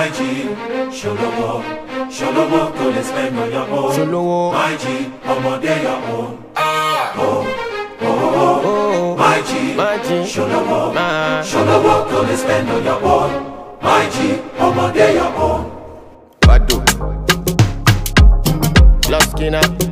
My G, ṣolówó, ṣolówó kò lè spend on your own. Ṣolówó. My G, ọmọdé your own. Ah! Oh, oh, My G, my G. ṣolówó, Nah. ṣolówó kò lè spend on your own. My G, ọmọdé your own. Bado. Love Skinner.